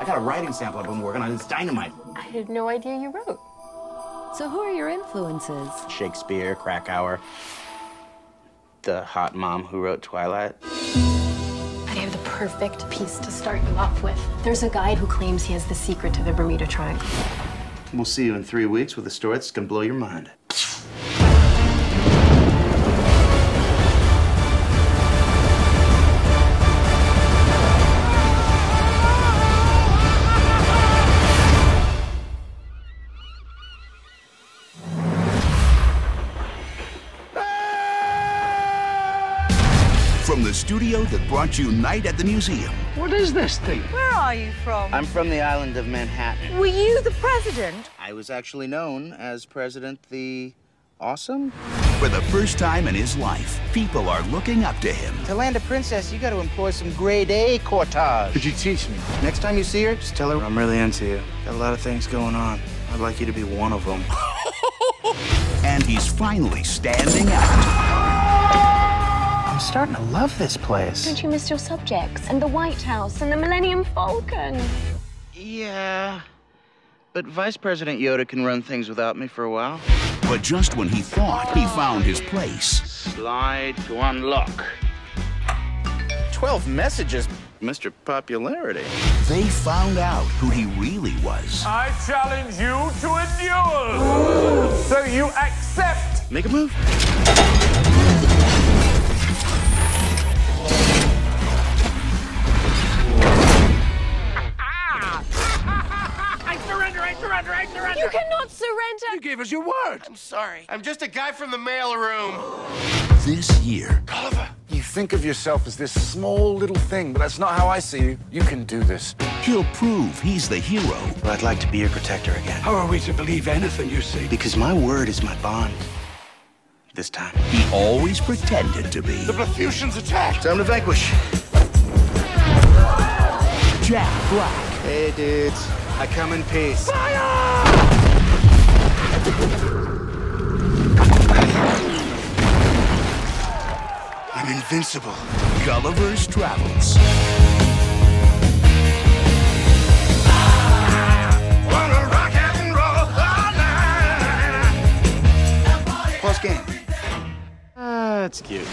I got a writing sample I've been working on. It's dynamite. I had no idea you wrote. So who are your influences? Shakespeare, Krakauer, the hot mom who wrote Twilight. I have the perfect piece to start you off with. There's a guy who claims he has the secret to the Bermuda Triangle. We'll see you in three weeks with a story that's gonna blow your mind. From the studio that brought you Night at the Museum, What is this thing? Where are you from? I'm from the island of Manhattan. Were you the president? I was actually known as President the Awesome. for the first time in his life, people are looking up to him. To land a princess, you gotta employ some grade A cortage. Could you teach me? Next time you see her, just tell her I'm really into you. Got a lot of things going on. I'd like you to be one of them. And he's finally standing out. I'm starting to love this place. Don't you miss your subjects and the White House and the Millennium Falcon? Yeah. But Vice President Yoda can run things without me for a while. But just when he thought he found his place, Slide to unlock. 12 messages, Mr. Popularity. they found out who he really was. I challenge you to a duel. so you accept? Make a move. Surrender, I surrender, You cannot surrender. You gave us your word. I'm sorry. I'm just a guy from the mailroom. This year, Gulliver, you think of yourself as this small little thing, but that's not how I see you. You can do this. he'll prove he's the hero. Well, I'd like to be your protector again. How are we to believe anything you say? Because my word is my bond. This time. He always pretended to be. The Blefuscians attacked. Time to vanquish. Jack Black. Hey, dudes. I come in peace. Fire! I'm invincible. Gulliver's Travels. Plus game. Ah, that's cute.